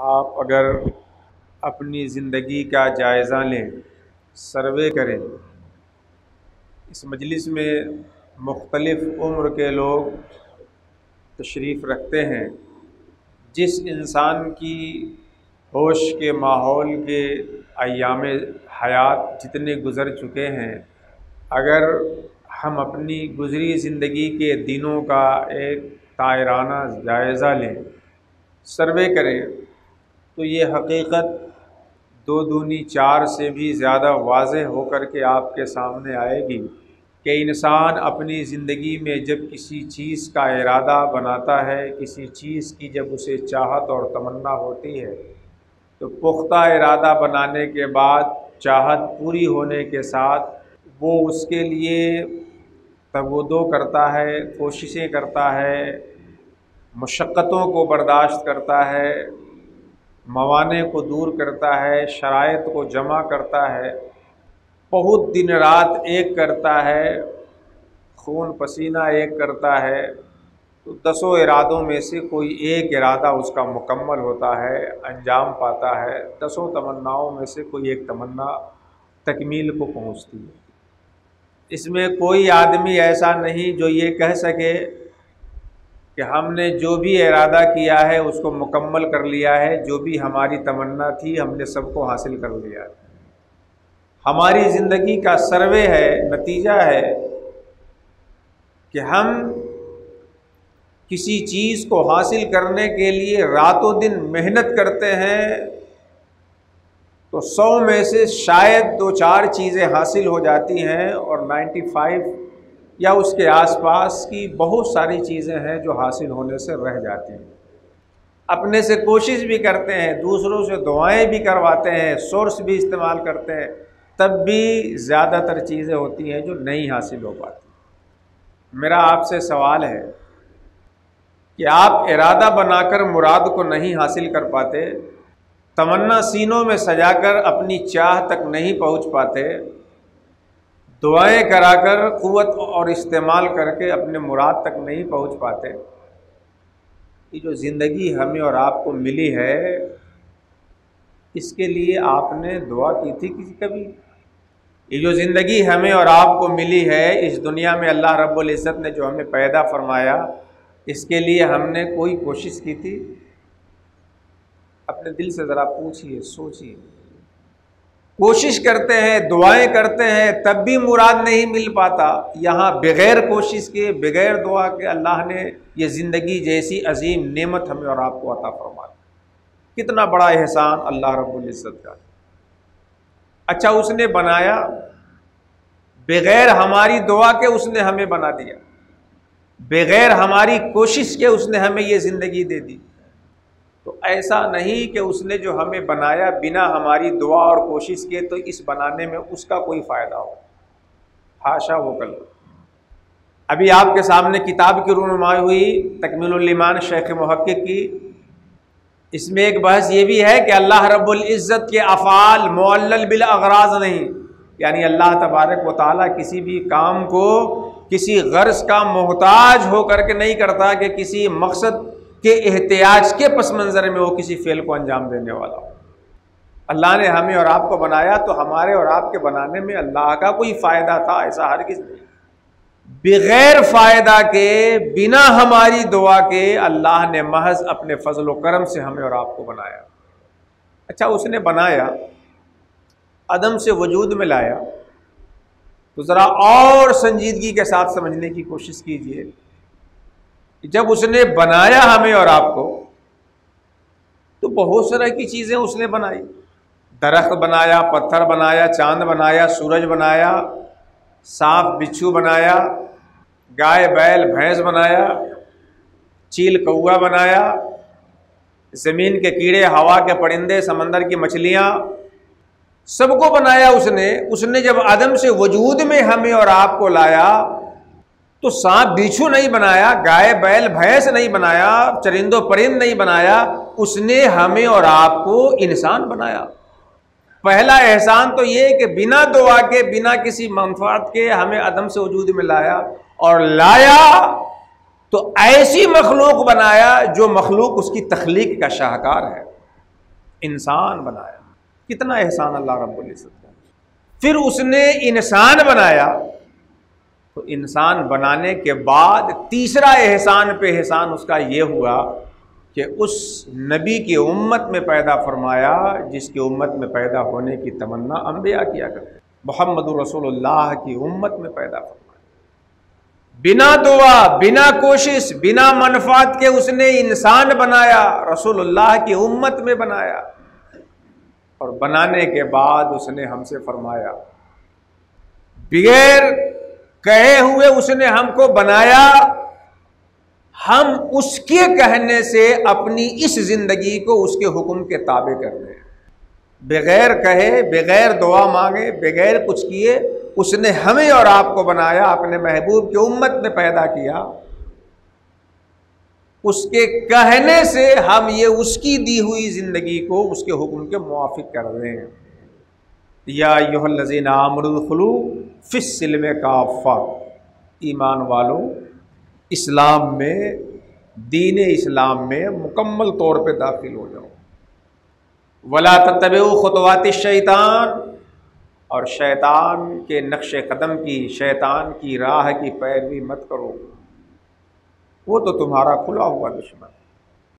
आप अगर अपनी ज़िंदगी का जायज़ा लें, सर्वे करें। इस मजलिस में मुख्तलफ़ उम्र के लोग तशरीफ़ रखते हैं। जिस इंसान की होश के माहौल के अयाम हयात जितने गुज़र चुके हैं, अगर हम अपनी गुज़री ज़िंदगी के दिनों का एक तायराना जायज़ा लें, सर्वे करें। तो ये हकीकत दो दूनी चार से भी ज़्यादा वाज होकर के आपके सामने आएगी कि इंसान अपनी ज़िंदगी में जब किसी चीज़ का इरादा बनाता है, किसी चीज़ की जब उसे चाहत और तमन्ना होती है तो पुख्ता इरादा बनाने के बाद, चाहत पूरी होने के साथ वो उसके लिए तगोदो करता है, कोशिशें करता है, मशक्क़तों को बर्दाश्त करता है मवाने को दूर करता है शराइत को जमा करता है, बहुत दिन रात एक करता है, खून पसीना एक करता है तो दसों इरादों में से कोई एक इरादा उसका मुकम्मल होता है, अंजाम पाता है, दसों तमन्नाओं में से कोई एक तमन्ना तकमील को पहुँचती है। इसमें कोई आदमी ऐसा नहीं जो ये कह सके कि हमने जो भी इरादा किया है, उसको मुकम्मल कर लिया है। जो भी हमारी तमन्ना थी, हमने सबको हासिल कर लिया। है हमारी ज़िंदगी का सर्वे है, नतीजा है कि हम किसी चीज़ को हासिल करने के लिए रातों दिन मेहनत करते हैं तो सौ में से शायद दो चार चीज़ें हासिल हो जाती हैं और नाइन्टी फाइव या उसके आसपास की बहुत सारी चीज़ें हैं जो हासिल होने से रह जाती हैं। अपने से कोशिश भी करते हैं, दूसरों से दुआएँ भी करवाते हैं सोर्स भी इस्तेमाल करते हैं, तब भी ज़्यादातर चीज़ें होती हैं जो नहीं हासिल हो पाती। मेरा आपसे सवाल है कि आप इरादा बनाकर मुराद को नहीं हासिल कर पाते, तमन्ना सीनों में सजाकर अपनी चाह तक नहीं पहुँच पाते दुआएँ कराकर, क़ुवत और इस्तेमाल करके अपने मुराद तक नहीं पहुँच पाते। ये जो ज़िंदगी हमें और आपको मिली है, इसके लिए आपने दुआ की थी किसी कभी ये जो ज़िंदगी हमें और आपको मिली है, इस दुनिया में अल्लाह रब्बुल इज़्ज़त ने जो हमें पैदा फरमाया, इसके लिए हमने कोई कोशिश की थी? अपने दिल से ज़रा पूछिए, सोचिए। कोशिश करते हैं, दुआएँ करते हैं, तब भी मुराद नहीं मिल पाता। यहाँ बग़ैर कोशिश के, बग़ैर दुआ के अल्लाह ने ये ज़िंदगी जैसी अजीम नेमत हमें और आपको अता फरमा कितना बड़ा एहसान अल्लाह रब्बुल इज़्ज़त का अच्छा उसने बनाया, बग़ैर हमारी दुआ के उसने हमें बना दिया। बग़ैर हमारी कोशिश के उसने हमें ये ज़िंदगी दे दी। तो ऐसा नहीं कि उसने जो हमें बनाया बिना हमारी दुआ और कोशिश के तो इस बनाने में उसका कोई फ़ायदा हो। हाशा वो कल। अभी आपके सामने किताब की रूनुमाई हुई तकमीलमान शेख महक़ की। इसमें एक बहस ये भी है कि अल्लाह रब्बुल इज़्ज़त के अफ़ाल मुअल्लल बिल अगराज नहीं। यानी अल्लाह तबारक व ताली किसी भी काम को, किसी गर्ज का मोहताज होकर के नहीं करता कि किसी मकसद के एहतियाज के पस मंज़र में वो किसी फेल को अंजाम देने वाला हो। अल्लाह ने हमें और आपको बनाया तो हमारे और आपके बनाने में अल्लाह का कोई फ़ायदा था, ऐसा हर किस नहीं बग़ैर फ़ायदा के, बिना हमारी दुआ के अल्लाह ने महज अपने फजल करम से हमें और आपको बनाया। अच्छा उसने बनाया, अदम से वजूद में लाया। तो ज़रा और संजीदगी के साथ समझने की कोशिश कीजिए। जब उसने बनाया हमें और आपको तो बहुत तरह की चीज़ें उसने बनाई। दरख्त बनाया, पत्थर बनाया, चाँद बनाया, सूरज बनाया सांप बिच्छू बनाया, गाय, बैल, भैंस बनाया, चील कौआ बनाया, ज़मीन के कीड़े, हवा के परिंदे, समंदर की मछलियाँ, सबको बनाया उसने। उसने जब आदम से वजूद में हमें और आपको लाया तो सांप बिच्छू नहीं बनाया, गाय, बैल, भैंस नहीं बनाया, चरिंदो परिंद नहीं बनाया, उसने हमें और आपको इंसान बनाया। पहला एहसान तो ये कि बिना दुआ के, बिना किसी मनफात के हमें अदम से वजूद में लाया और लाया तो ऐसी मखलूक बनाया जो मखलूक उसकी तख्लीक का शाहकार है। इंसान बनाया। कितना एहसान अल्लाह रब्बुल फिर उसने इंसान बनाया। तो इंसान बनाने के बाद तीसरा एहसान पे एहसान उसका ये हुआ कि उस नबी की उम्मत में पैदा फरमाया, जिसकी उम्मत में पैदा होने की तमन्ना अम्बिया किया करते मोहम्मद रसूलुल्लाह की उम्मत में पैदा फरमाया। बिना दुआ, बिना कोशिश, बिना मनफात के उसने इंसान बनाया, रसूलुल्लाह की उम्मत में बनाया। और बनाने के बाद उसने हमसे फरमाया, बगैर कहे हुए उसने हमको बनाया। हम उसके कहने से अपनी इस ज़िंदगी को उसके हुक्म के ताबे कर रहे हैं। बगैर कहे, बगैर दुआ मांगे, बगैर कुछ किए, उसने हमें और आपको बनाया अपने महबूब की उम्मत में पैदा किया। उसके कहने से हम ये उसकी दी हुई ज़िंदगी को उसके हुक्म के मुआफ़ कर रहे हैं। या युहल्लजीन आमरुलखलू फ़िसलम काफ़ा। ईमान वालों, इस्लाम में, दीन इस्लाम में मुकम्मल तौर पे दाखिल हो जाओ। वला तब ख़ुतवात शैतान, और शैतान के नक्श कदम की, शैतान की राह की पैरवी मत करो। वो तो तुम्हारा खुला हुआ दुश्मन।